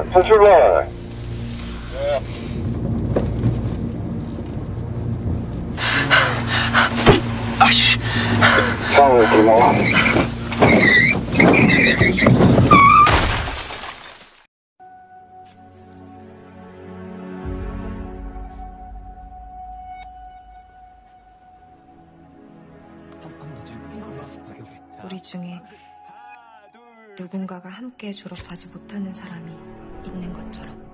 출발, 차 출발. 아씨. 차를 들어와. 우리 중에 누군가가 함께 졸업하지 못하는 사람이 있는 것처럼.